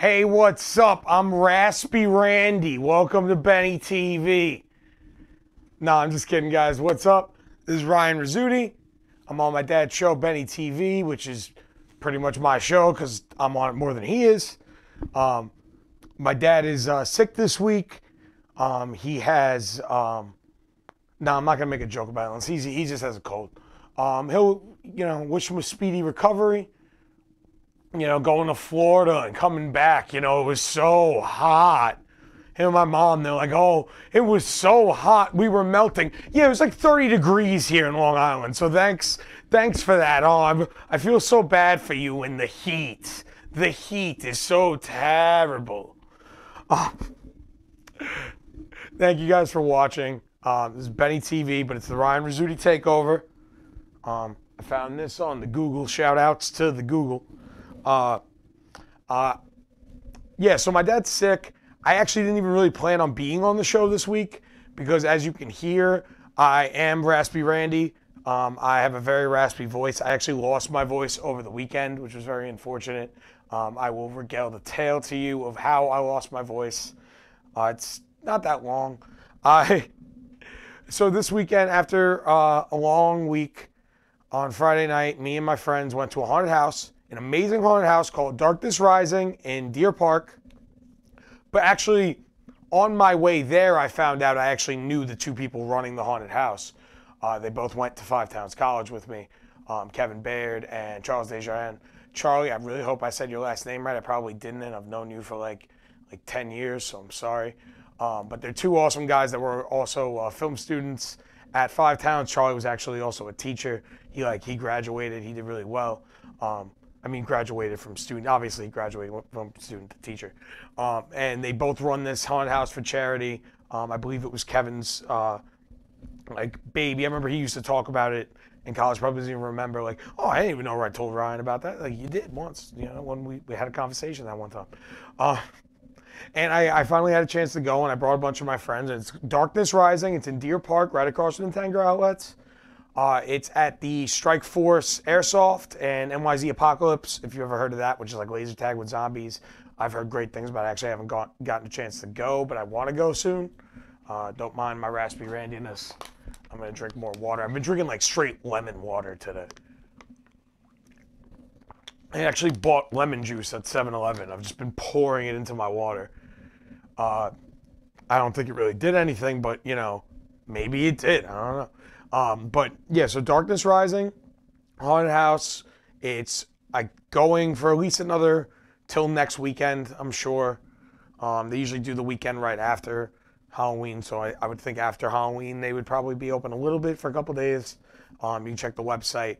Hey, what's up? I'm Raspy Randy. Welcome to Benny TV. No, I'm just kidding, guys. What's up? This is Ryan Rizzuti. I'm on my dad's show, Benny TV, which is pretty much my show because I'm on it more than he is. Um, my dad is uh, sick this week. Um, he has. Um, no, I'm not gonna make a joke about it. He's, he just has a cold. Um, he'll, you know, wish him a speedy recovery you know, going to Florida and coming back, you know, it was so hot. Him and my mom, they're like, oh, it was so hot. We were melting. Yeah, it was like 30 degrees here in Long Island. So thanks, thanks for that. Oh, I'm, I feel so bad for you in the heat. The heat is so terrible. Oh. Thank you guys for watching. Um, this is Benny TV, but it's the Ryan Rizzuti Takeover. Um, I found this on the Google. Shout outs to the Google. Uh, uh, yeah, so my dad's sick. I actually didn't even really plan on being on the show this week because, as you can hear, I am Raspy Randy. Um, I have a very raspy voice. I actually lost my voice over the weekend, which was very unfortunate. Um, I will regale the tale to you of how I lost my voice. Uh, it's not that long. I so this weekend, after uh, a long week, on Friday night, me and my friends went to a haunted house an amazing haunted house called Darkness Rising in Deer Park. But actually, on my way there, I found out I actually knew the two people running the haunted house. Uh, they both went to Five Towns College with me, um, Kevin Baird and Charles Desjardins. Charlie, I really hope I said your last name right. I probably didn't, and I've known you for like like 10 years, so I'm sorry. Um, but they're two awesome guys that were also uh, film students at Five Towns. Charlie was actually also a teacher. He like he graduated. He did really well. Um, I mean, graduated from student, obviously graduated from student to teacher. Um, and they both run this haunted house for charity. Um, I believe it was Kevin's uh, like baby. I remember he used to talk about it in college. Probably doesn't even remember. Like, oh, I didn't even know where I told Ryan about that. Like, you did once, you know, when we, we had a conversation that one time. Uh, and I, I, finally had a chance to go, and I brought a bunch of my friends. And it's Darkness Rising. It's in Deer Park, right across from the Tanger Outlets. Uh, it's at the Strike Force Airsoft and NYZ Apocalypse, if you ever heard of that, which is like laser tag with zombies. I've heard great things about it. Actually, I haven't got, gotten a chance to go, but I want to go soon. Uh, don't mind my raspy randiness. I'm going to drink more water. I've been drinking like straight lemon water today. I actually bought lemon juice at 7 Eleven. I've just been pouring it into my water. Uh, I don't think it really did anything, but you know, maybe it did. I don't know. Um, but yeah, so Darkness Rising, Haunted House. It's like going for at least another till next weekend, I'm sure. Um, they usually do the weekend right after Halloween, so I, I, would think after Halloween they would probably be open a little bit for a couple days. Um, you check the website.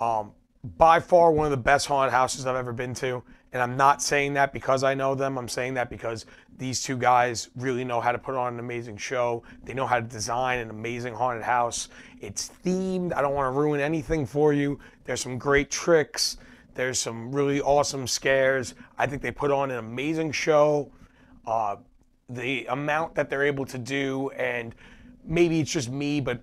Um, by far one of the best haunted houses I've ever been to. And I'm not saying that because I know them. I'm saying that because these two guys really know how to put on an amazing show. They know how to design an amazing haunted house. It's themed. I don't want to ruin anything for you. There's some great tricks. There's some really awesome scares. I think they put on an amazing show. Uh, the amount that they're able to do, and maybe it's just me, but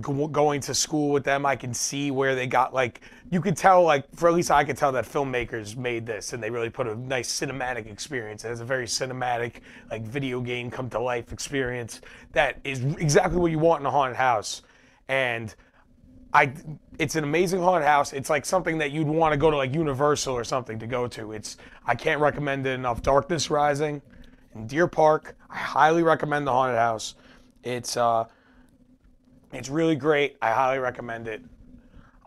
going to school with them, I can see where they got like you could tell like for at least I could tell that filmmakers made this and they really put a nice cinematic experience. It has a very cinematic like video game come to life experience that is exactly what you want in a haunted house. And I it's an amazing haunted house. It's like something that you'd want to go to like Universal or something to go to. It's I can't recommend it enough. Darkness Rising in Deer Park. I highly recommend the haunted house. It's uh it's really great. I highly recommend it.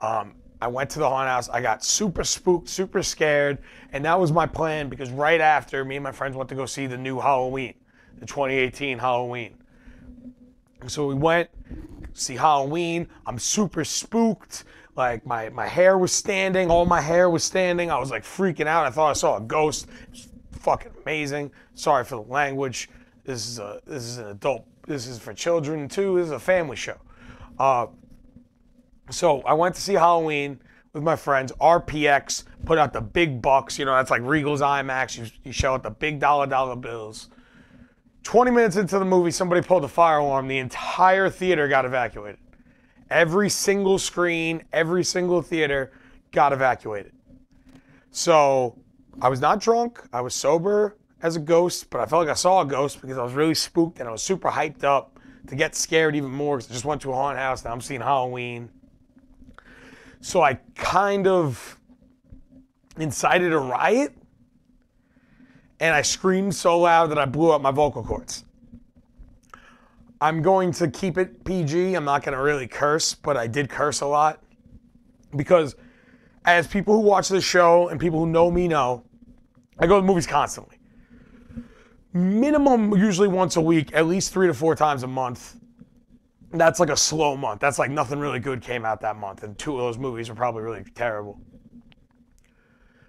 Um, I went to the haunted house. I got super spooked, super scared, and that was my plan because right after me and my friends went to go see the new Halloween, the 2018 Halloween. So we went see Halloween. I'm super spooked. Like my my hair was standing, all my hair was standing. I was like freaking out. I thought I saw a ghost. It's fucking amazing. Sorry for the language. This is a this is an adult. This is for children too. This is a family show. Uh, so I went to see Halloween with my friends. RPX put out the big bucks. You know, that's like Regal's IMAX. You, you show out the big dollar dollar bills. 20 minutes into the movie, somebody pulled the fire alarm. The entire theater got evacuated. Every single screen, every single theater got evacuated. So I was not drunk. I was sober as a ghost, but I felt like I saw a ghost because I was really spooked and I was super hyped up to get scared even more because I just went to a haunted house. Now I'm seeing Halloween. So I kind of incited a riot and I screamed so loud that I blew up my vocal cords. I'm going to keep it PG. I'm not going to really curse, but I did curse a lot because as people who watch the show and people who know me know, I go to movies constantly. Minimum, usually once a week, at least three to four times a month. That's like a slow month. That's like nothing really good came out that month, and two of those movies were probably really terrible.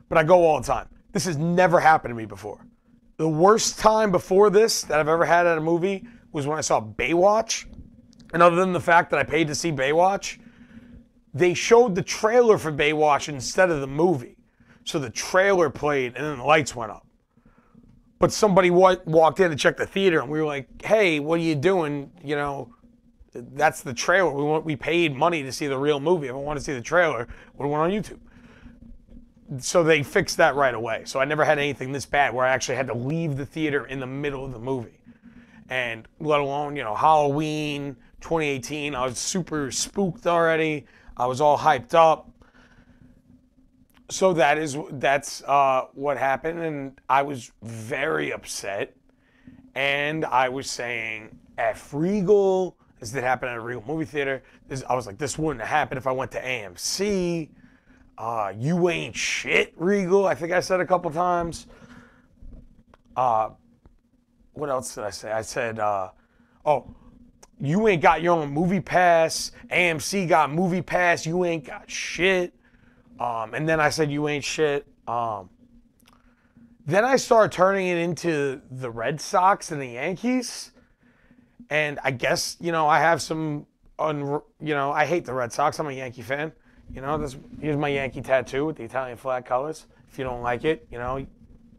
But I go all the time. This has never happened to me before. The worst time before this that I've ever had at a movie was when I saw Baywatch. And other than the fact that I paid to see Baywatch, they showed the trailer for Baywatch instead of the movie. So the trailer played and then the lights went up. But somebody wa- walked in to check the theater and we were like, hey, what are you doing? You know, that's the trailer. We want, we paid money to see the real movie. If I want to see the trailer, have went on YouTube so they fixed that right away. So I never had anything this bad where I actually had to leave the theater in the middle of the movie. And let alone, you know, Halloween 2018, I was super spooked already. I was all hyped up. So that is that's uh, what happened, and I was very upset. And I was saying, "F Regal." This did happen at a Regal movie theater. This, I was like, "This wouldn't have happened if I went to AMC." Uh, you ain't shit, Regal. I think I said a couple times. Uh, what else did I say? I said, uh, oh, you ain't got your own movie pass. AMC got movie pass. You ain't got shit. Um, and then I said, you ain't shit. Um, then I started turning it into the Red Sox and the Yankees. And I guess, you know, I have some, un, you know, I hate the Red Sox. I'm a Yankee fan. You know, this here's my Yankee tattoo with the Italian flag colors. If you don't like it, you know,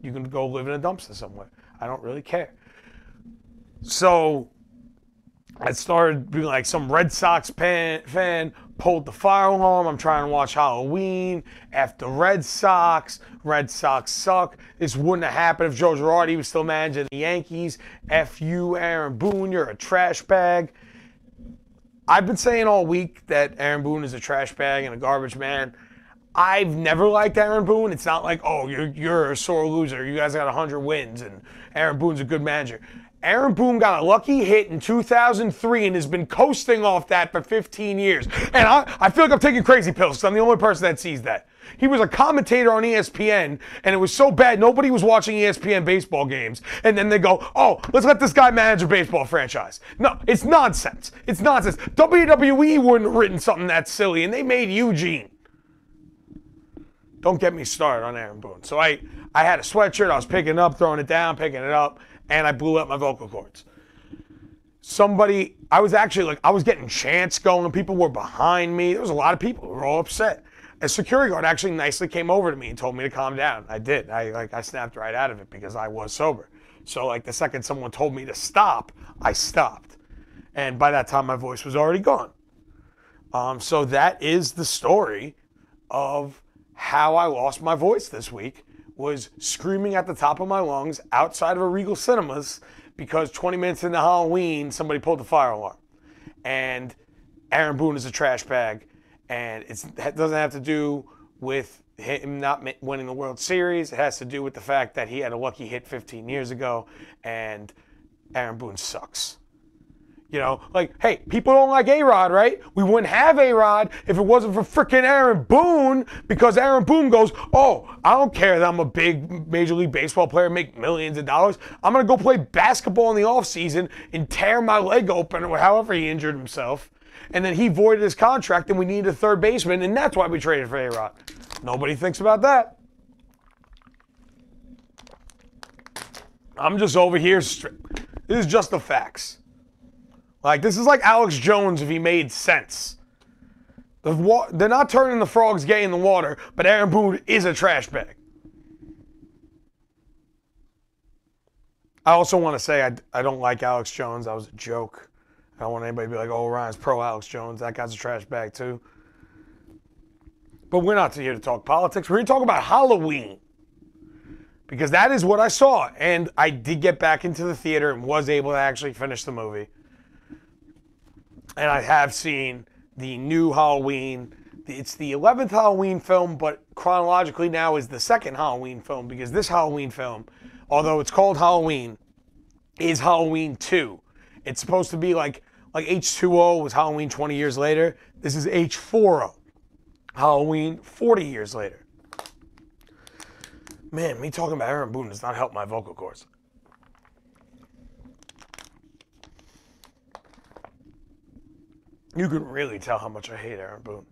you can go live in a dumpster somewhere. I don't really care. So I started being like some Red Sox fan, fan pulled the fire alarm. I'm trying to watch Halloween after Red Sox. Red Sox suck. This wouldn't have happened if Joe Girardi was still managing the Yankees. F you, Aaron Boone, you're a trash bag. I've been saying all week that Aaron Boone is a trash bag and a garbage man. I've never liked Aaron Boone. It's not like, oh, you're, you're a sore loser. You guys got 100 wins and Aaron Boone's a good manager. Aaron Boone got a lucky hit in 2003 and has been coasting off that for 15 years. And I, I feel like I'm taking crazy pills because I'm the only person that sees that. He was a commentator on ESPN, and it was so bad nobody was watching ESPN baseball games. And then they go, "Oh, let's let this guy manage a baseball franchise." No, it's nonsense. It's nonsense. WWE wouldn't have written something that silly, and they made Eugene. Don't get me started on Aaron Boone. So I, I had a sweatshirt. I was picking up, throwing it down, picking it up, and I blew up my vocal cords. Somebody, I was actually like, I was getting chants going, and people were behind me. There was a lot of people who were all upset a security guard actually nicely came over to me and told me to calm down. I did. I like I snapped right out of it because I was sober. So like the second someone told me to stop, I stopped. And by that time my voice was already gone. Um, so that is the story of how I lost my voice this week was screaming at the top of my lungs outside of a Regal Cinemas because 20 minutes into Halloween somebody pulled the fire alarm. And Aaron Boone is a trash bag and it doesn't have to do with him not winning the World Series. It has to do with the fact that he had a lucky hit 15 years ago, and Aaron Boone sucks. You know, like, hey, people don't like A Rod, right? We wouldn't have A Rod if it wasn't for freaking Aaron Boone, because Aaron Boone goes, Oh, I don't care that I'm a big Major League Baseball player, make millions of dollars. I'm going to go play basketball in the offseason and tear my leg open or however he injured himself and then he voided his contract, and we needed a third baseman, and that's why we traded for A Rod. Nobody thinks about that. I'm just over here. This is just the facts. Like, this is like Alex Jones if he made sense. They're not turning the frogs gay in the water, but Aaron Boone is a trash bag. I also want to say I, I don't like Alex Jones. That was a joke. I don't want anybody to be like, oh, Ryan's pro Alex Jones. That guy's a trash bag, too. But we're not here to talk politics. We're here to talk about Halloween. because that is what I saw. And I did get back into the theater and was able to actually finish the movie. And I have seen the new Halloween. It's the 11th Halloween film, but chronologically now is the second Halloween film because this Halloween film, although it's called Halloween, is Halloween 2. It's supposed to be like like H2O was Halloween 20 years later. This is H4O. Halloween 40 years later. Man, me talking about Aaron Boone does not help my vocal cords. You can really tell how much I hate Aaron Boone.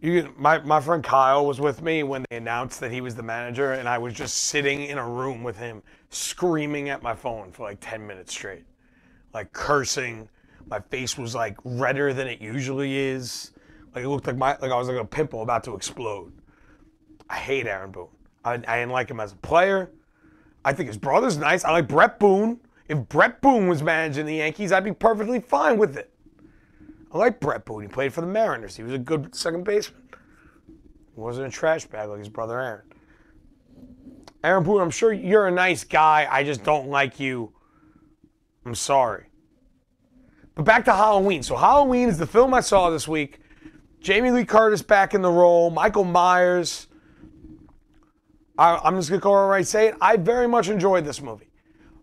You my, my friend Kyle was with me when they announced that he was the manager, and I was just sitting in a room with him, screaming at my phone for like 10 minutes straight, like cursing. My face was like redder than it usually is. Like it looked like my like I was like a pimple about to explode. I hate Aaron Boone. I, I didn't like him as a player. I think his brother's nice. I like Bret Boone. If Bret Boone was managing the Yankees, I'd be perfectly fine with it. I like Bret Boone. He played for the Mariners. He was a good second baseman. He wasn't a trash bag like his brother Aaron. Aaron Boone, I'm sure you're a nice guy. I just don't like you. I'm sorry. But back to Halloween. So Halloween is the film I saw this week. Jamie Lee Curtis back in the role. Michael Myers. I, am just gonna go right say it. I very much enjoyed this movie.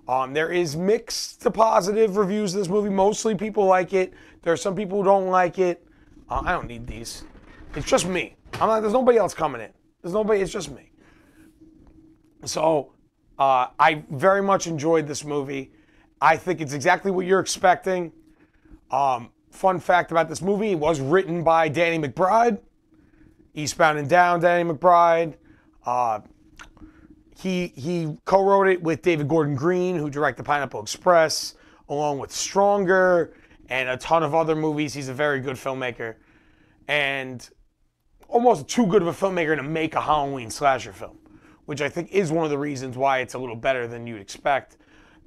Um, there is mixed to positive reviews of this movie. Mostly people like it. There are some people who don't like it. Uh, I don't need these. It's just me. I'm not. There's nobody else coming in. There's nobody. It's just me. So uh, I very much enjoyed this movie. I think it's exactly what you're expecting. Um, fun fact about this movie: it was written by Danny McBride. Eastbound and Down, Danny McBride. Uh, he he co-wrote it with David Gordon Green, who directed Pineapple Express, along with Stronger and a ton of other movies. He's a very good filmmaker, and almost too good of a filmmaker to make a Halloween slasher film, which I think is one of the reasons why it's a little better than you'd expect.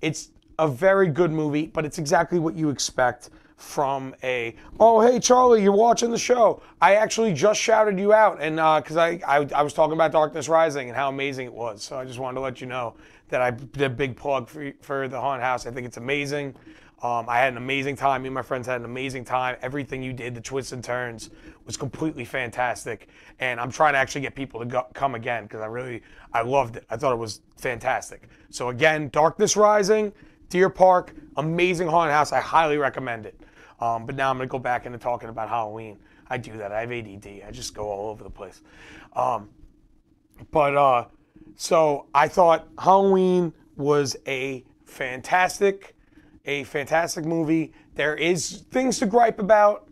It's a very good movie, but it's exactly what you expect from a oh hey Charlie you're watching the show I actually just shouted you out and because uh, I, I, I was talking about Darkness Rising and how amazing it was so I just wanted to let you know that I did a big plug for, for the haunted house I think it's amazing um, I had an amazing time me and my friends had an amazing time everything you did the twists and turns was completely fantastic and I'm trying to actually get people to go, come again because I really I loved it I thought it was fantastic so again Darkness Rising Deer Park amazing haunted house I highly recommend it um, but now I'm going to go back into talking about Halloween. I do that. I have ADD. I just go all over the place. Um, but uh, so I thought Halloween was a fantastic, a fantastic movie. There is things to gripe about,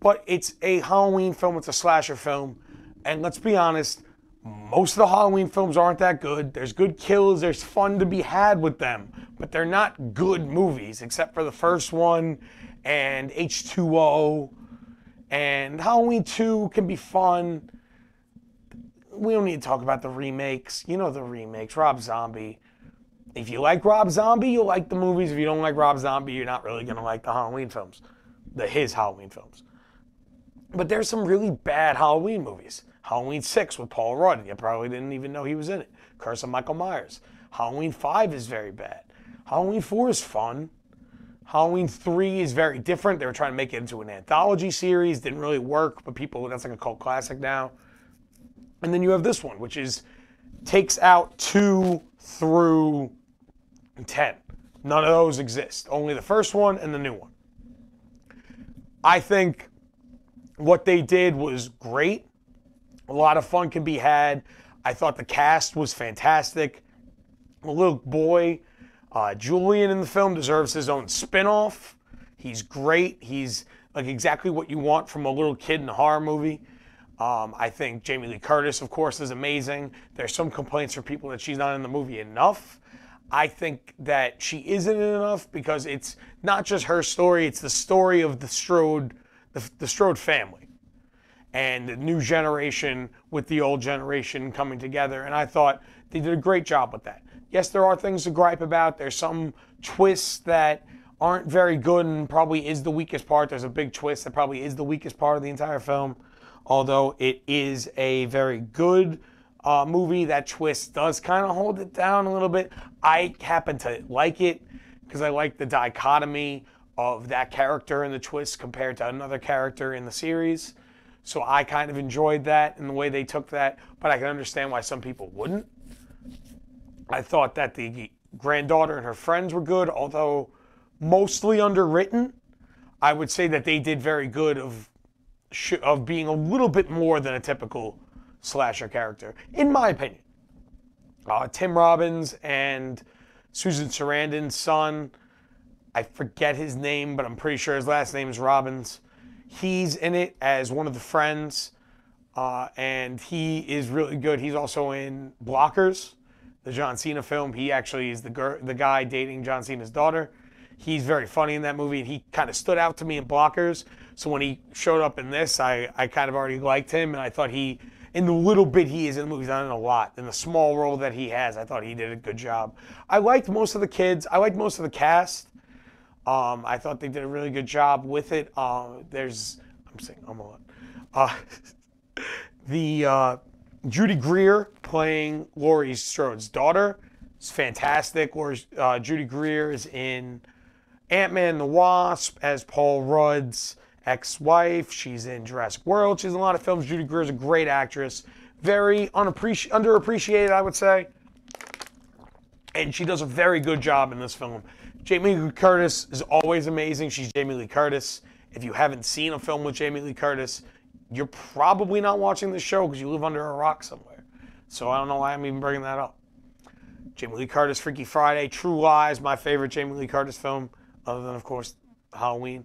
but it's a Halloween film. It's a slasher film, and let's be honest. Most of the Halloween films aren't that good. There's good kills, there's fun to be had with them, but they're not good movies, except for the first one and H2O and Halloween 2 can be fun. We don't need to talk about the remakes. You know the remakes. Rob Zombie. If you like Rob Zombie, you'll like the movies. If you don't like Rob Zombie, you're not really going to like the Halloween films, the his Halloween films. But there's some really bad Halloween movies. Halloween 6 with Paul Rudd. You probably didn't even know he was in it. Curse of Michael Myers. Halloween 5 is very bad. Halloween 4 is fun. Halloween 3 is very different. They were trying to make it into an anthology series. Didn't really work, but people, that's like a cult classic now. And then you have this one, which is takes out 2 through 10. None of those exist. Only the first one and the new one. I think what they did was great. A lot of fun can be had. I thought the cast was fantastic. The little boy uh, Julian in the film deserves his own spin-off. He's great. He's like exactly what you want from a little kid in a horror movie. Um, I think Jamie Lee Curtis, of course, is amazing. There's some complaints from people that she's not in the movie enough. I think that she isn't enough because it's not just her story; it's the story of the Strode, the, the Strode family, and the new generation with the old generation coming together. And I thought they did a great job with that. Yes, there are things to gripe about. There's some twists that aren't very good and probably is the weakest part. There's a big twist that probably is the weakest part of the entire film, although it is a very good uh, movie. That twist does kind of hold it down a little bit. I happen to like it because I like the dichotomy of that character in the twist compared to another character in the series. So I kind of enjoyed that and the way they took that, but I can understand why some people wouldn't. I thought that the granddaughter and her friends were good, although mostly underwritten. I would say that they did very good of of being a little bit more than a typical slasher character, in my opinion. Uh, Tim Robbins and Susan Sarandon's son, I forget his name, but I'm pretty sure his last name is Robbins. He's in it as one of the friends, uh, and he is really good. He's also in Blockers, the John Cena film. He actually is the the guy dating John Cena's daughter. He's very funny in that movie, and he kind of stood out to me in Blockers. So when he showed up in this, I, I kind of already liked him, and I thought he, in the little bit he is in the movie, he's not in a lot. In the small role that he has, I thought he did a good job. I liked most of the kids. I liked most of the cast. Um, I thought they did a really good job with it. Uh, there's, I'm saying, I'm a lot. Uh, the uh, Judy Greer playing Laurie Strode's daughter is fantastic. Laurie, uh, Judy Greer is in Ant Man the Wasp as Paul Rudd's ex-wife. She's in Jurassic World. She's in a lot of films. Judy Greer is a great actress, very unappreci- underappreciated, I would say, and she does a very good job in this film. Jamie Lee Curtis is always amazing. She's Jamie Lee Curtis. If you haven't seen a film with Jamie Lee Curtis, you're probably not watching the show because you live under a rock somewhere. So I don't know why I'm even bringing that up. Jamie Lee Curtis, Freaky Friday, True Lies, my favorite Jamie Lee Curtis film, other than, of course, Halloween,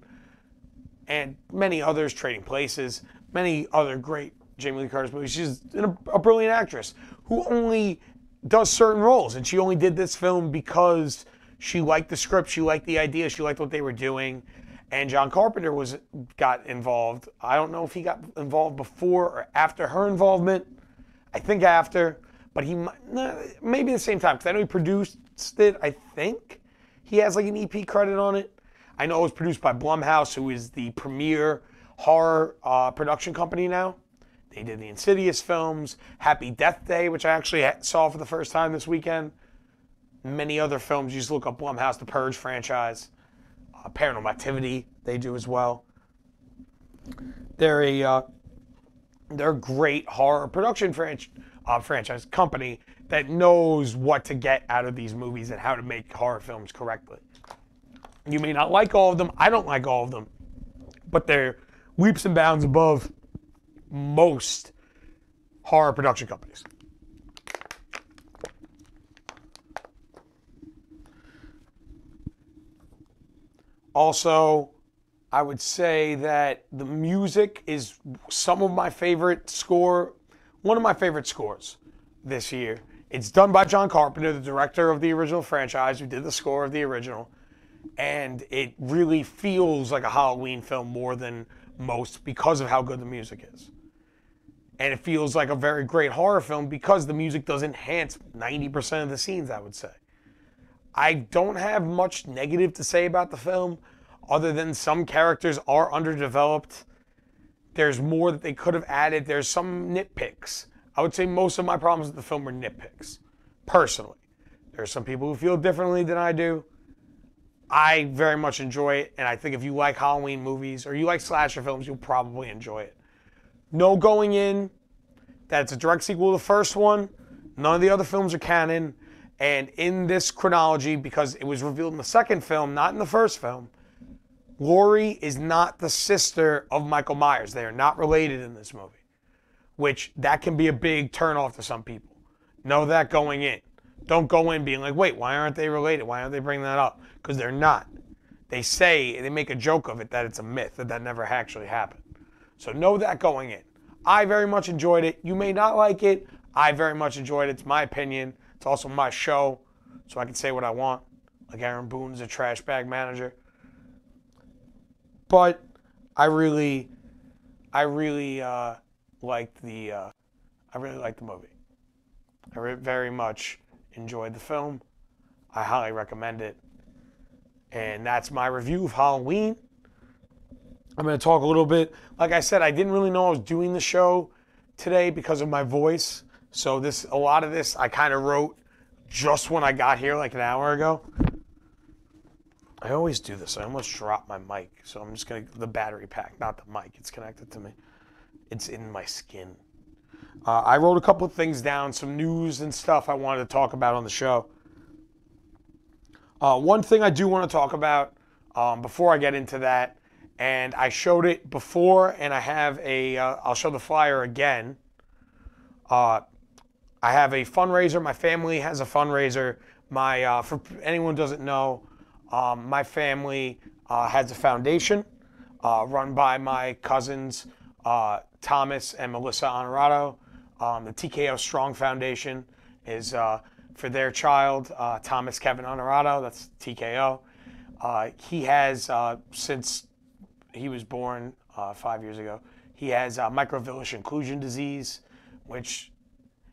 and many others, Trading Places, many other great Jamie Lee Curtis movies. She's a, brilliant actress who only does certain roles, and she only did this film because she liked the script, she liked the idea, she liked what they were doing, and John Carpenter was got involved. I don't know if he got involved before or after her involvement. I think after, but he maybe the same time because I know he produced it. I think he has like an EP credit on it. I know it was produced by Blumhouse, who is the premier horror uh, production company now. They did the Insidious films, Happy Death Day, which I actually saw for the first time this weekend. Many other films. You just look up Blumhouse, the Purge franchise. Uh, Paranormal Activity, they do as well. They're a uh, they're a great horror production franch- uh, franchise company that knows what to get out of these movies and how to make horror films correctly. You may not like all of them. I don't like all of them, but they're leaps and bounds above most horror production companies. Also, I would say that the music is some of my favorite score, one of my favorite scores this year. It's done by John Carpenter, the director of the original franchise, who did the score of the original. And it really feels like a Halloween film more than most because of how good the music is. And it feels like a very great horror film because the music does enhance 90% of the scenes, I would say. I don't have much negative to say about the film other than some characters are underdeveloped. There's more that they could have added. There's some nitpicks. I would say most of my problems with the film are nitpicks, personally. There's some people who feel differently than I do. I very much enjoy it, and I think if you like Halloween movies or you like slasher films, you'll probably enjoy it. No going in that it's a direct sequel to the first one. None of the other films are canon. And in this chronology, because it was revealed in the second film, not in the first film, Laurie is not the sister of Michael Myers. They are not related in this movie, which that can be a big turnoff to some people. Know that going in. Don't go in being like, wait, why aren't they related? Why aren't they bringing that up? Because they're not. They say, they make a joke of it that it's a myth, that that never actually happened. So know that going in. I very much enjoyed it. You may not like it. I very much enjoyed it. It's my opinion. It's also my show, so I can say what I want. Like Aaron Boone's a trash bag manager. But I really, I really uh, liked the, uh, I really liked the movie. I re- very much enjoyed the film. I highly recommend it. And that's my review of Halloween. I'm going to talk a little bit. Like I said, I didn't really know I was doing the show today because of my voice. So this a lot of this I kind of wrote just when I got here like an hour ago. I always do this. I almost drop my mic, so I'm just gonna the battery pack, not the mic. It's connected to me. It's in my skin. Uh, I wrote a couple of things down, some news and stuff I wanted to talk about on the show. Uh, one thing I do want to talk about um, before I get into that, and I showed it before, and I have a. will uh, show the flyer again. Uh, I have a fundraiser. My family has a fundraiser. My uh, for anyone who doesn't know, um, my family has a foundation run by my cousins Thomas and Melissa Honorado. Um, the TKO Strong Foundation is uh, for their child, uh, Thomas Kevin Honorado. That's TKO. Uh, he has, since he was born five years ago, he has microvillus inclusion disease, which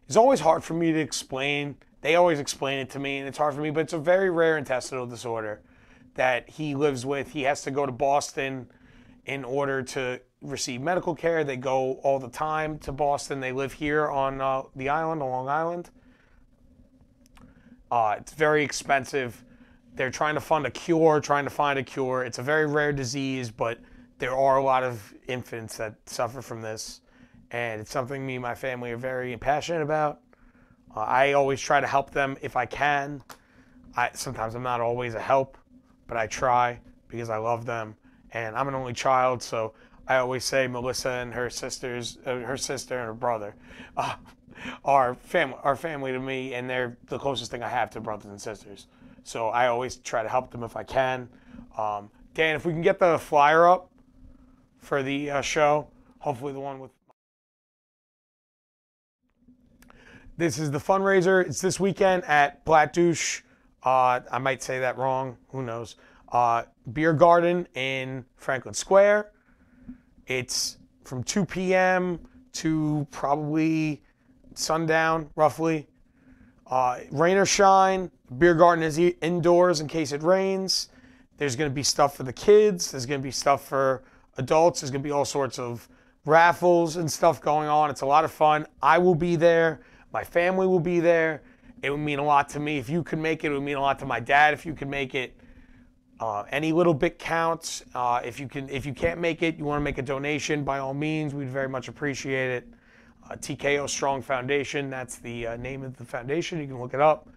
is always hard for me to explain. They always explain it to me, and it's hard for me, but it's a very rare intestinal disorder that he lives with. He has to go to Boston in order to receive medical care. They go all the time to Boston. They live here on uh, the island, on Long Island. Uh, it's very expensive. They're trying to fund a cure, trying to find a cure. It's a very rare disease, but there are a lot of infants that suffer from this. And it's something me and my family are very passionate about. Uh, I always try to help them if I can. I, sometimes I'm not always a help, but I try because I love them. And I'm an only child, so I always say Melissa and her sisters, uh, her sister and her brother, uh, are family, are family to me, and they're the closest thing I have to brothers and sisters. So I always try to help them if I can. Um, Dan, if we can get the flyer up for the uh, show, hopefully the one with. This is the fundraiser. It's this weekend at Black Douche. Uh, I might say that wrong. Who knows? Uh, Beer Garden in Franklin Square. It's from 2 p.m. to probably sundown, roughly. Uh, rain or shine, beer garden is indoors in case it rains. There's going to be stuff for the kids. There's going to be stuff for adults. There's going to be all sorts of raffles and stuff going on. It's a lot of fun. I will be there. My family will be there. It would mean a lot to me if you could make it. It would mean a lot to my dad if you could make it. Uh, any little bit counts. Uh, if you can, if you can't make it, you want to make a donation. By all means, we'd very much appreciate it. Uh, TKO Strong Foundation. That's the uh, name of the foundation. You can look it up.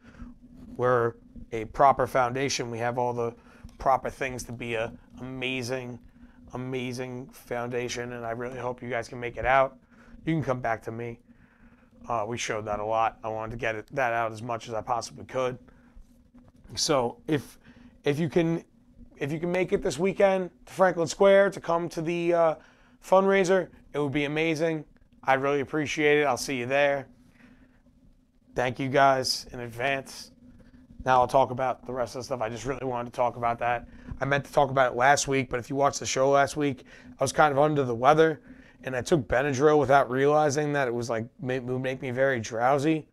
We're a proper foundation. We have all the proper things to be a amazing, amazing foundation, and I really hope you guys can make it out. You can come back to me. Uh, we showed that a lot. I wanted to get it, that out as much as I possibly could. So if if you can if you can make it this weekend to Franklin Square to come to the uh, fundraiser, it would be amazing. I'd really appreciate it. I'll see you there. Thank you guys in advance. Now I'll talk about the rest of the stuff. I just really wanted to talk about that. I meant to talk about it last week, but if you watched the show last week, I was kind of under the weather, and I took Benadryl without realizing that it was like would make me very drowsy.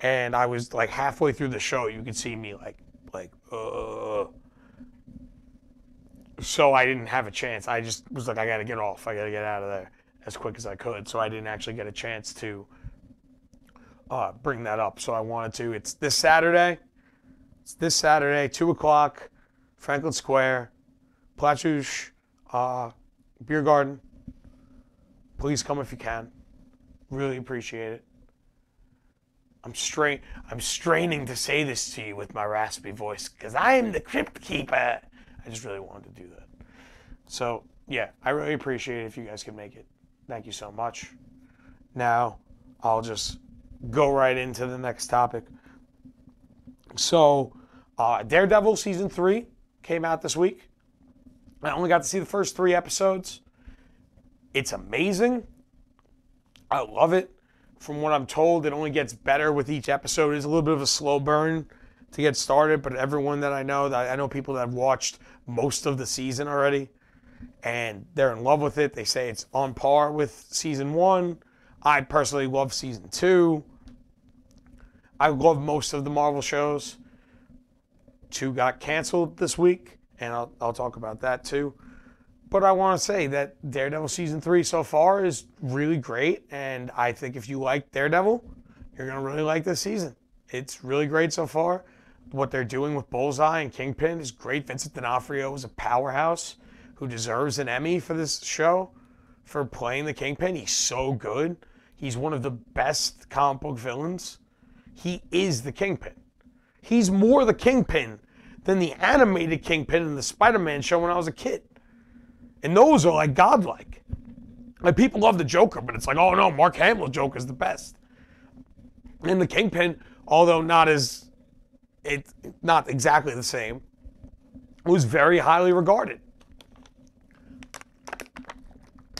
And I was like halfway through the show, you could see me like like uh so I didn't have a chance. I just was like, I got to get off. I got to get out of there as quick as I could. So I didn't actually get a chance to uh, bring that up. So I wanted to. It's this Saturday. It's this Saturday, 2 o'clock, Franklin Square, Plachush uh, Beer Garden. Please come if you can. Really appreciate it. I'm strain I'm straining to say this to you with my raspy voice because I am the crypt keeper. I just really wanted to do that. So, yeah, I really appreciate it if you guys could make it. Thank you so much. Now, I'll just go right into the next topic. So, uh, Daredevil season three came out this week. I only got to see the first three episodes. It's amazing. I love it. From what I'm told, it only gets better with each episode. It's a little bit of a slow burn to get started, but everyone that I know, that I know people that have watched most of the season already, and they're in love with it. They say it's on par with season one. I personally love season two. I love most of the Marvel shows. Two got canceled this week, and I'll, I'll talk about that too. But I want to say that Daredevil season three so far is really great, and I think if you like Daredevil, you're gonna really like this season. It's really great so far. What they're doing with Bullseye and Kingpin is great. Vincent D'Onofrio is a powerhouse who deserves an Emmy for this show for playing the Kingpin. He's so good. He's one of the best comic book villains. He is the Kingpin. He's more the Kingpin than the animated Kingpin in the Spider-Man show when I was a kid. And those are like godlike. Like people love the Joker, but it's like, oh no, Mark Hamill Joker is the best. And the Kingpin, although not as it not exactly the same, It was very highly regarded.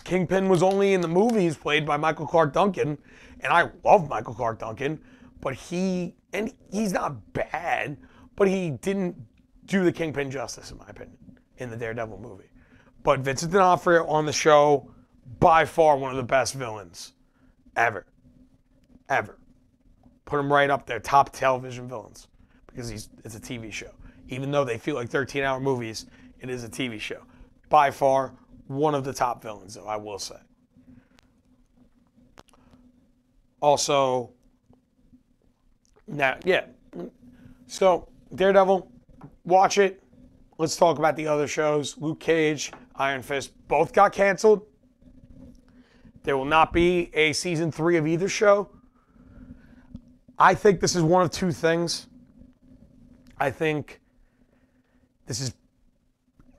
Kingpin was only in the movies played by Michael Clarke Duncan, and I love Michael Clarke Duncan, but he and he's not bad, but he didn't do the Kingpin justice in my opinion in the Daredevil movie. But Vincent D'Onofrio on the show, by far one of the best villains ever, ever. Put him right up there, top television villains, because it's a TV show. Even though they feel like 13-hour movies, it is a TV show. By far one of the top villains, though, I will say. Also, now, yeah. So, Daredevil, watch it. Let's talk about the other shows. Luke Cage, Iron Fist, both got canceled. There will not be a season three of either show. I think this is one of two things. I think this is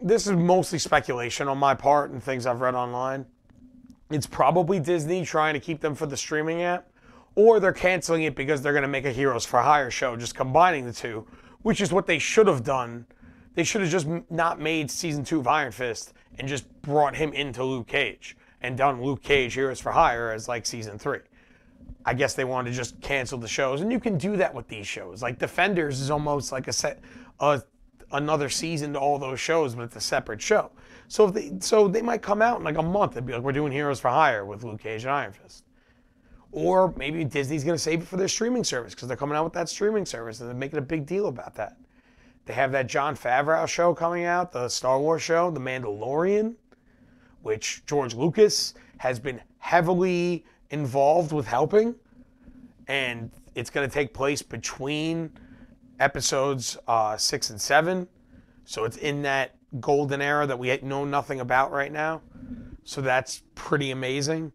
this is mostly speculation on my part and things I've read online. It's probably Disney trying to keep them for the streaming app, or they're canceling it because they're going to make a Heroes for Hire show, just combining the two, which is what they should have done. They should have just not made season two of Iron Fist and just brought him into Luke Cage and done Luke Cage Heroes for Hire as like season three. I guess they wanted to just cancel the shows, and you can do that with these shows. Like Defenders is almost like a set, a another season to all those shows, but it's a separate show. So if they so they might come out in like a month and be like, we're doing Heroes for Hire with Luke Cage and Iron Fist. Or maybe Disney's going to save it for their streaming service because they're coming out with that streaming service and they're making a big deal about that. They have that Jon Favreau show coming out, the Star Wars show, The Mandalorian, which George Lucas has been heavily involved with helping. And it's going to take place between episodes uh, six and seven. So it's in that golden era that we know nothing about right now. So that's pretty amazing.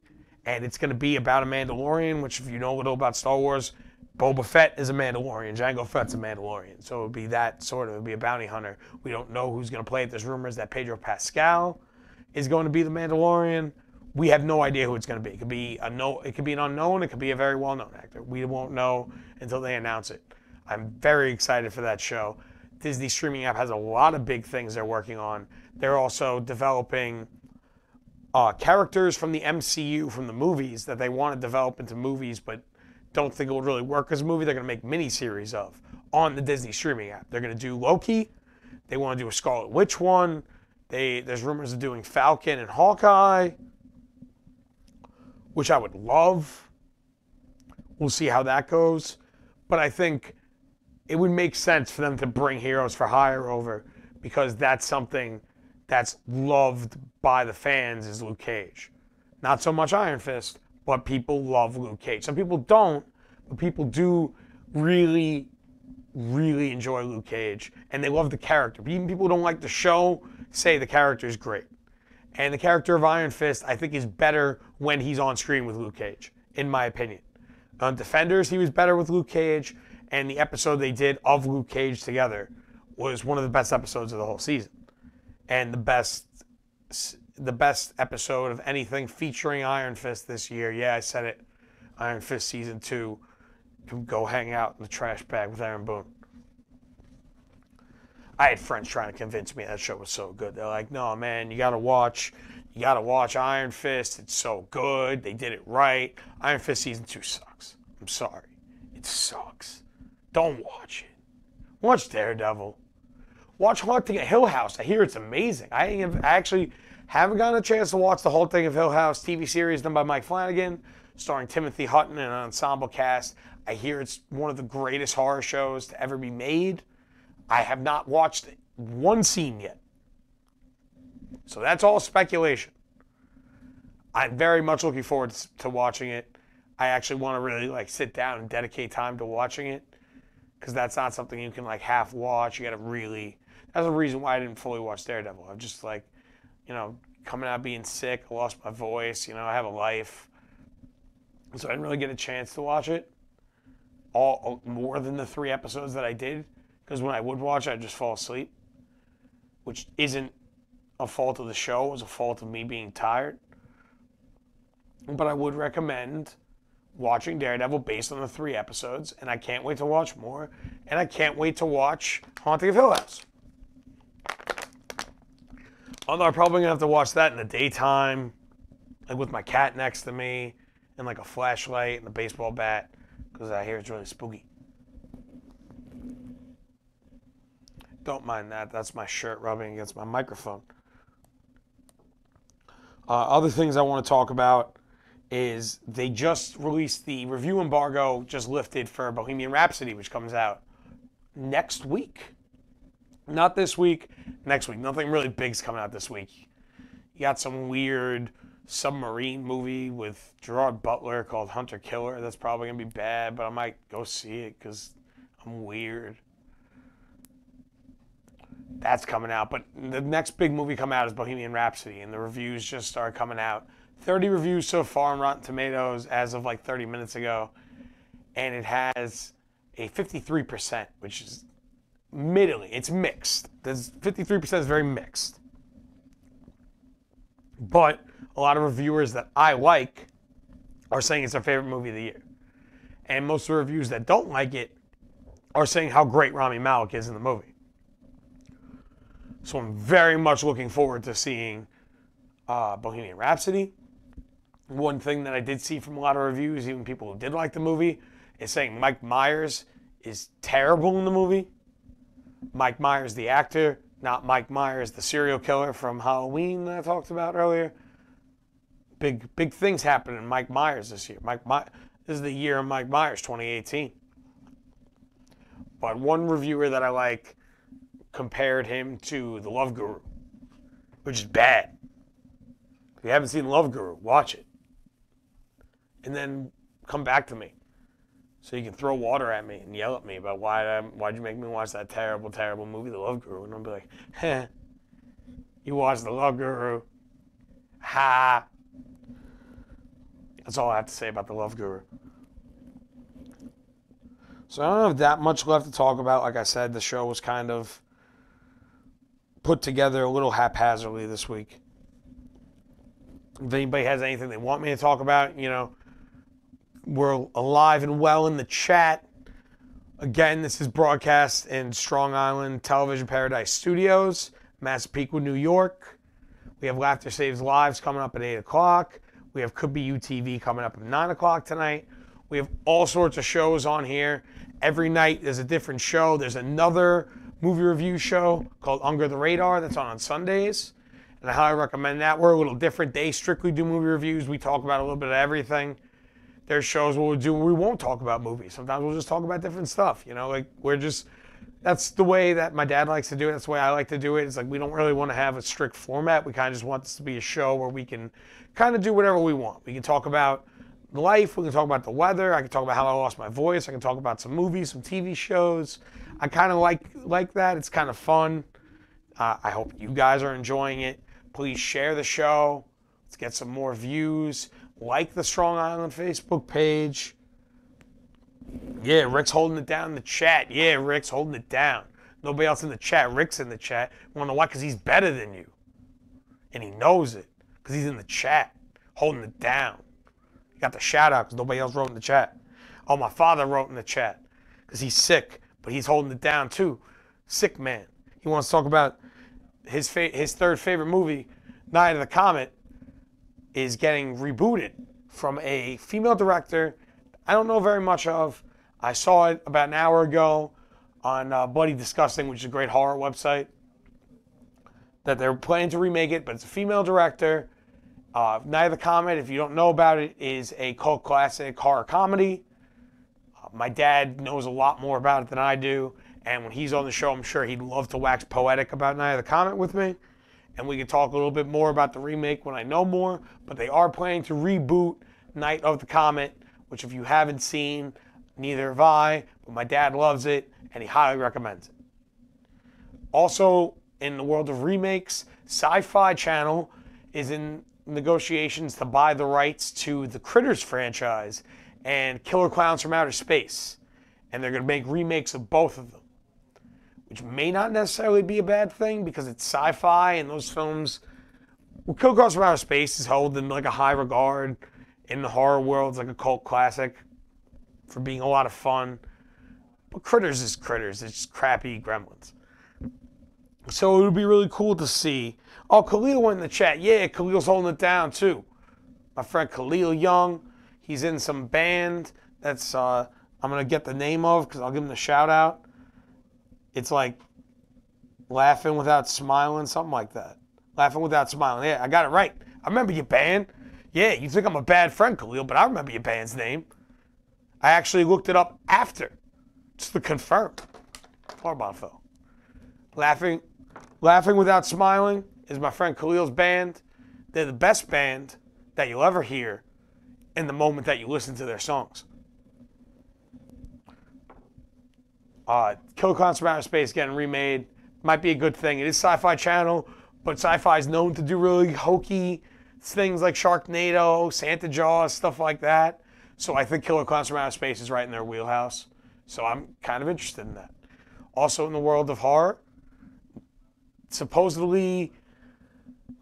And it's going to be about a Mandalorian, which, if you know a little about Star Wars, Boba Fett is a Mandalorian. Jango Fett's a Mandalorian. So it would be that sort of, it would be a bounty hunter. We don't know who's going to play it. There's rumors that Pedro Pascal is going to be the Mandalorian. We have no idea who it's going to be. It could be a no. It could be an unknown. It could be a very well-known actor. We won't know until they announce it. I'm very excited for that show. Disney streaming app has a lot of big things they're working on. They're also developing uh, characters from the MCU from the movies that they want to develop into movies, but don't think it will really work as a movie. They're going to make miniseries of on the Disney streaming app. They're going to do Loki. They want to do a Scarlet Witch one. They there's rumors of doing Falcon and Hawkeye, which I would love. We'll see how that goes. But I think it would make sense for them to bring Heroes for Hire over because that's something that's loved by the fans is Luke Cage. Not so much Iron Fist, but people love Luke Cage. Some people don't, but people do really, really enjoy Luke Cage and they love the character. Even people who don't like the show say the character is great. And the character of Iron Fist, I think, is better when he's on screen with Luke Cage, in my opinion. On Defenders, he was better with Luke Cage and the episode they did of Luke Cage together was one of the best episodes of the whole season, and the best the best episode of anything featuring Iron Fist this year. Yeah, I said it. Iron Fist season two. Go hang out in the trash bag with Aaron Boone. I had friends trying to convince me that show was so good. They're like, "No, man, you got to watch. You got to watch Iron Fist. It's so good. They did it right. Iron Fist season two sucks. I'm sorry, it sucks." Don't watch it. Watch Daredevil. Watch Haunting at Hill House. I hear it's amazing. I, have, I actually haven't gotten a chance to watch the whole thing of Hill House TV series done by Mike Flanagan, starring Timothy Hutton and an ensemble cast. I hear it's one of the greatest horror shows to ever be made. I have not watched one scene yet. So that's all speculation. I'm very much looking forward to watching it. I actually want to really like sit down and dedicate time to watching it because that's not something you can like half watch. You got to really. That's the reason why I didn't fully watch Daredevil. I'm just like, you know, coming out being sick. I lost my voice. You know, I have a life, so I didn't really get a chance to watch it. All more than the three episodes that I did, because when I would watch, I'd just fall asleep, which isn't a fault of the show. It was a fault of me being tired. But I would recommend watching Daredevil based on the three episodes, and I can't wait to watch more. And I can't wait to watch Haunting of Hill House. Although I'm probably gonna have to watch that in the daytime, like with my cat next to me, and like a flashlight and a baseball bat, because I hear it's really spooky. Don't mind that. That's my shirt rubbing against my microphone. Uh, other things I want to talk about is they just released the review embargo, just lifted for Bohemian Rhapsody, which comes out next week. Not this week, next week. Nothing really big's coming out this week. You got some weird submarine movie with Gerard Butler called Hunter Killer. That's probably going to be bad, but I might go see it because I'm weird. That's coming out. But the next big movie coming out is Bohemian Rhapsody, and the reviews just started coming out. 30 reviews so far on Rotten Tomatoes as of like 30 minutes ago, and it has a 53%, which is middling. It's mixed. There's 53% is very mixed. But a lot of reviewers that I like are saying it's their favorite movie of the year. And most of the reviews that don't like it are saying how great Rami Malek is in the movie. So I'm very much looking forward to seeing uh, Bohemian Rhapsody. One thing that I did see from a lot of reviews, even people who did like the movie, is saying Mike Myers is terrible in the movie. Mike Myers, the actor, not Mike Myers, the serial killer from Halloween that I talked about earlier. Big big things happen in Mike Myers this year. Mike My- this is the year of Mike Myers, 2018. But one reviewer that I like compared him to the Love Guru, which is bad. If you haven't seen Love Guru, watch it. And then come back to me. So you can throw water at me and yell at me about why why'd you make me watch that terrible, terrible movie, The Love Guru? And I'll be like, heh, you watched The Love Guru. Ha. That's all I have to say about The Love Guru. So I don't have that much left to talk about. Like I said, the show was kind of put together a little haphazardly this week. If anybody has anything they want me to talk about, you know, we're alive and well in the chat. Again, this is broadcast in Strong Island Television Paradise Studios, Massapequa, New York. We have Laughter Saves Lives coming up at 8 o'clock. We have Could Be UTV coming up at 9 o'clock tonight. We have all sorts of shows on here. Every night there's a different show. There's another movie review show called Under the Radar that's on on Sundays. And I highly recommend that. We're a little different. They strictly do movie reviews. We talk about a little bit of everything. There's shows we'll do we won't talk about movies. Sometimes we'll just talk about different stuff. You know, like we're just that's the way that my dad likes to do it. That's the way I like to do it. It's like we don't really want to have a strict format. We kind of just want this to be a show where we can kind of do whatever we want. We can talk about life. We can talk about the weather. I can talk about how I lost my voice. I can talk about some movies, some TV shows. I kind of like like that. It's kind of fun. Uh, I hope you guys are enjoying it. Please share the show. Let's get some more views. Like the Strong Island Facebook page. Yeah, Rick's holding it down in the chat. Yeah, Rick's holding it down. Nobody else in the chat. Rick's in the chat. Want to know why? Because he's better than you. And he knows it. Because he's in the chat, holding it down. He got the shout out because nobody else wrote in the chat. Oh, my father wrote in the chat because he's sick, but he's holding it down too. Sick man. He wants to talk about his fa- his third favorite movie, Night of the Comet, is getting rebooted from a female director I don't know very much of. I saw it about an hour ago on uh, Bloody Disgusting, which is a great horror website. That they're planning to remake it, but it's a female director. Uh, Night of the Comet, if you don't know about it, is a cult classic horror comedy. My dad knows a lot more about it than I do, and when he's on the show, I'm sure he'd love to wax poetic about Night of the Comet with me. and we can talk a little bit more about the remake when I know more. But they are planning to reboot Night of the Comet, which if you haven't seen, neither have I, but my dad loves it and he highly recommends it. Also, in the world of remakes, Sci Fi Channel is in negotiations to buy the rights to the Critters franchise and Killer Clowns from Outer Space. And they're going to make remakes of both of them, which may not necessarily be a bad thing because it's sci fi and those films. Well, Killer Clowns from Outer Space is held in like a high regard in the horror world. It's like a cult classic for being a lot of fun. But Critters is Critters. It's just crappy gremlins. So it would be really cool to see. Oh, Khalil went in the chat. Yeah, Khalil's holding it down too. My friend Khalil Young. He's in some band that's uh, I'm gonna get the name of because I'll give him the shout out. It's like laughing without smiling, something like that. Laughing without smiling. Yeah, I got it right. I remember your band. Yeah, you think I'm a bad friend, Khalil, but I remember your band's name. I actually looked it up after, just to confirm. Water Laughing, laughing without smiling is my friend Khalil's band. They're the best band that you'll ever hear in the moment that you listen to their songs. Uh, Killer Clowns from Outer Space getting remade might be a good thing. It is Sci-Fi Channel, but Sci-Fi is known to do really hokey things like Sharknado, Santa Jaws, stuff like that. So I think Killer Clowns from Outer Space is right in their wheelhouse. So I'm kind of interested in that. Also in the world of horror, supposedly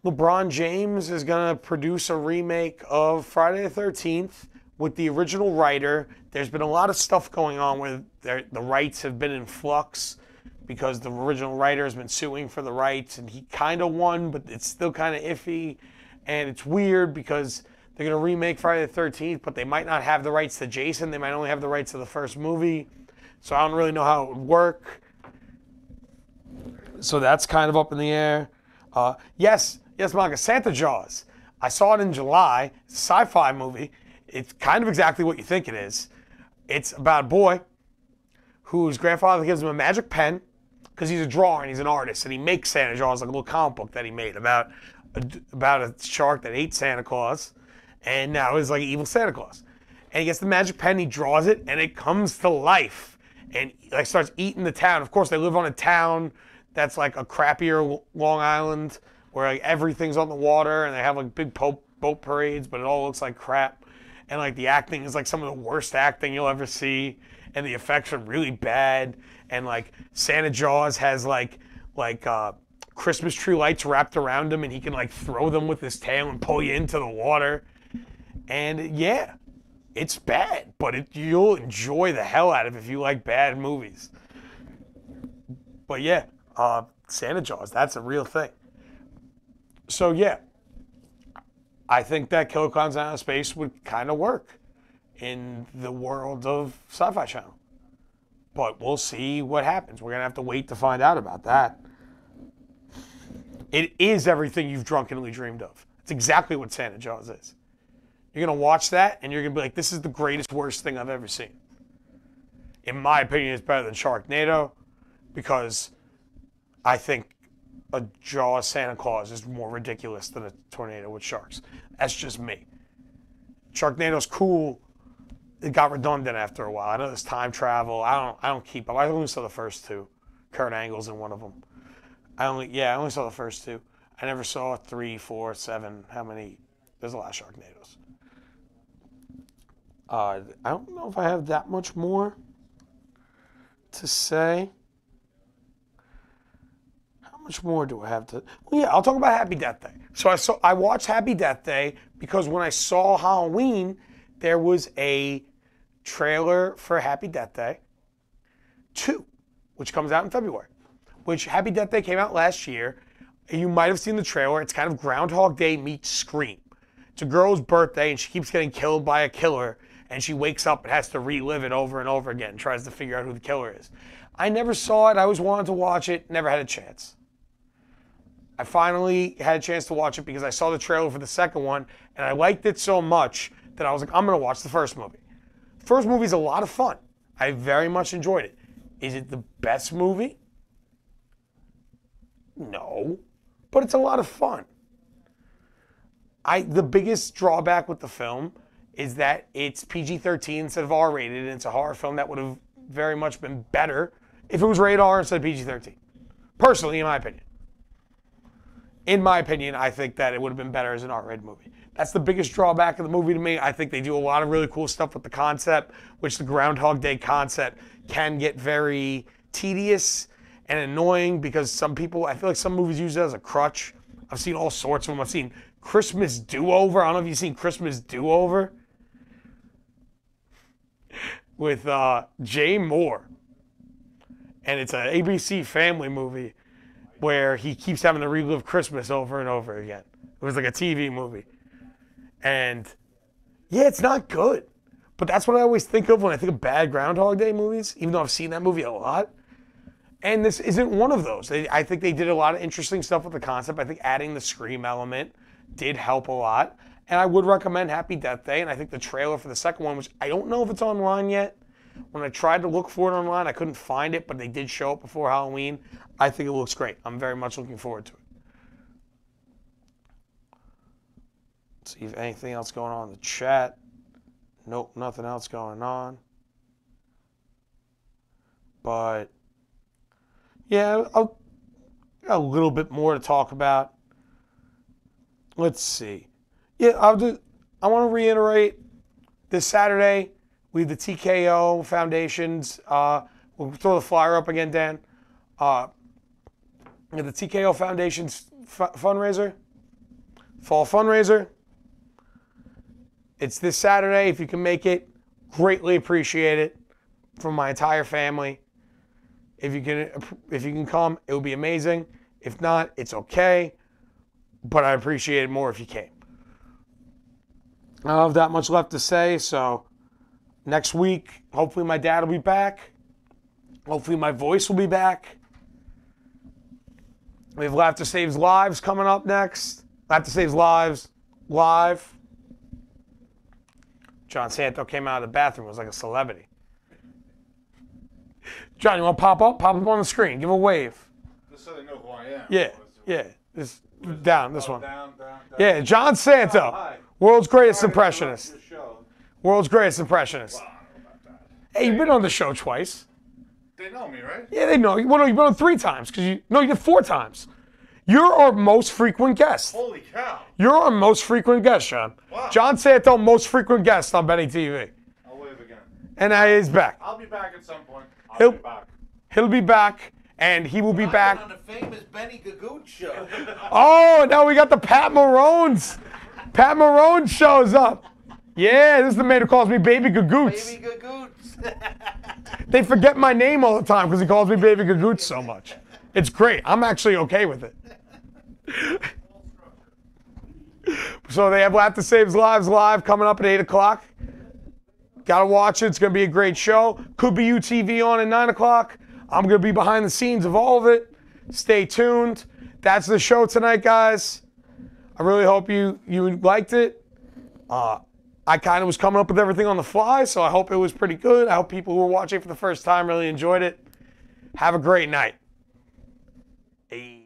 LeBron James is going to produce a remake of Friday the 13th with the original writer. There's been a lot of stuff going on where the rights have been in flux because the original writer has been suing for the rights and he kind of won, but it's still kind of iffy. And it's weird because they're going to remake Friday the 13th, but they might not have the rights to Jason. They might only have the rights to the first movie. So I don't really know how it would work. So that's kind of up in the air. Uh, yes, Yes, manga. Santa Jaws. I saw it in July. It's a sci-fi movie. It's kind of exactly what you think it is. It's about a boy whose grandfather gives him a magic pen because he's a drawer and he's an artist, and he makes Santa Jaws like a little comic book that he made about a, about a shark that ate Santa Claus, and now he's like an evil Santa Claus. And he gets the magic pen, he draws it, and it comes to life, and like starts eating the town. Of course, they live on a town that's like a crappier Long Island where like everything's on the water and they have like big boat, boat parades, but it all looks like crap. And like the acting is like some of the worst acting you'll ever see, and the effects are really bad. And like Santa Jaws has like like uh, Christmas tree lights wrapped around him, and he can like throw them with his tail and pull you into the water. And yeah, it's bad, but it, you'll enjoy the hell out of it if you like bad movies. But yeah, uh, Santa Jaws, that's a real thing so yeah, I think that Killer Clowns Out of Space would kind of work in the world of Sci-Fi Channel. But we'll see what happens. We're gonna have to wait to find out about that. It is everything you've drunkenly dreamed of. It's exactly what Santa Jaws is. You're gonna watch that and you're gonna be like, this is the greatest, worst thing I've ever seen. In my opinion, it's better than Sharknado because I think a jaw Santa Claus is more ridiculous than a tornado with sharks. That's just me. Sharknado's cool. It got redundant after a while. I know there's time travel. I don't. I don't keep up. I only saw the first two. Kurt Angle's in one of them. I only. Yeah, I only saw the first two. I never saw three, four, seven. How many? There's a lot of Sharknadoes. Uh, I don't know if I have that much more to say much more do I have to? Well, yeah, I'll talk about Happy Death Day. So I saw I watched Happy Death Day because when I saw Halloween, there was a trailer for Happy Death Day 2, which comes out in February. Which Happy Death Day came out last year. You might have seen the trailer. It's kind of Groundhog Day meets Scream. It's a girl's birthday and she keeps getting killed by a killer and she wakes up and has to relive it over and over again and tries to figure out who the killer is. I never saw it. I always wanted to watch it, never had a chance. I finally had a chance to watch it because I saw the trailer for the second one and I liked it so much that I was like, I'm going to watch the first movie. First movie is a lot of fun. I very much enjoyed it. Is it the best movie? No. but it's a lot of fun. I the biggest drawback with the film is that it's PG-13 instead of R-rated, and it's a horror film that would have very much been better if it was rated R instead of PG-13. Personally, in my opinion. In my opinion, I think that it would have been better as an R-rated movie. That's the biggest drawback of the movie to me. I think they do a lot of really cool stuff with the concept, which the Groundhog Day concept can get very tedious and annoying because some people, I feel like some movies use it as a crutch. I've seen all sorts of them. I've seen Christmas Do Over. I don't know if you've seen Christmas Do Over with uh, Jay Mohr. And it's an ABC family movie where he keeps having to relive Christmas over and over again. It was like a TV movie. And yeah, it's not good. But that's what I always think of when I think of bad Groundhog Day movies, even though I've seen that movie a lot. And this isn't one of those. I think they did a lot of interesting stuff with the concept. I think adding the scream element did help a lot. And I would recommend Happy Death Day. And I think the trailer for the second one, which I don't know if it's online yet. When I tried to look for it online, I couldn't find it, but they did show it before Halloween. I think it looks great. I'm very much looking forward to it. Let's see if anything else going on in the chat. Nope, nothing else going on. But yeah, I'll, a little bit more to talk about. Let's see. Yeah, I'll do. I want to reiterate this Saturday we have the TKO Foundations. Uh, we'll throw the flyer up again, Dan. Uh, the TKO Foundation's f- fundraiser, fall fundraiser. It's this Saturday. If you can make it, greatly appreciate it from my entire family. If you can, if you can come, it would be amazing. If not, it's okay. But I appreciate it more if you came. I don't have that much left to say, so next week, hopefully my dad will be back. Hopefully my voice will be back. We have Laughter Saves Lives coming up next. Laughter Saves Lives live. John Santo came out of the bathroom, was like a celebrity. John, you want to pop up? Pop up on the screen. Give a wave. Just so they know who I am. Yeah, yeah. This down, this Oh, one. Down, down, down. Yeah, John Santo, hi. world's greatest Sorry to interrupt impressionist. World's greatest impressionist. I don't know about that. Hey, you've been on the show twice. They know me, right? Yeah, they know. you. Well, no, you've been on three times because you. No, you did four times. You're our most frequent guest. Holy cow. You're our most frequent guest, John. Wow. John Santo, most frequent guest on Benny TV, I'll wave again. and uh, he's back. I'll be back at some point. I'll He'll- be back. He'll be back, and he will be back. on the famous Benny Gagoot show. Oh, now we got the Pat Maroons. Pat Marone shows up. Yeah, this is the man who calls me Baby Gagoots. Baby Gagoots. They forget my name all the time because he calls me Baby Gagoots so much. It's great. I'm actually okay with it. so they have Laughter Saves Lives live coming up at 8 o'clock. Gotta watch it. It's gonna be a great show. Could be UTV on at 9 o'clock. I'm gonna be behind the scenes of all of it. Stay tuned. That's the show tonight, guys. I really hope you you liked it. Uh, I kind of was coming up with everything on the fly, so I hope it was pretty good. I hope people who were watching for the first time really enjoyed it. Have a great night. Hey.